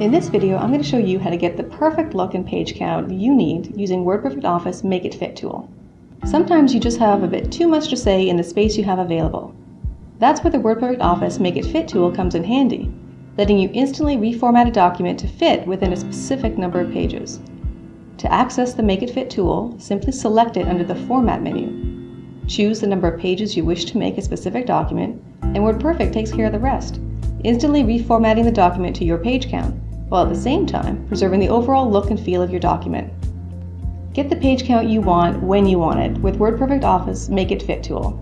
In this video, I'm going to show you how to get the perfect look and page count you need using WordPerfect Office Make It Fit tool. Sometimes you just have a bit too much to say in the space you have available. That's where the WordPerfect Office Make It Fit tool comes in handy, letting you instantly reformat a document to fit within a specific number of pages. To access the Make It Fit tool, simply select it under the Format menu. Choose the number of pages you wish to make a specific document, and WordPerfect takes care of the rest, instantly reformatting the document to your page count while at the same time preserving the overall look and feel of your document. Get the page count you want when you want it with WordPerfect Office Make It Fit tool.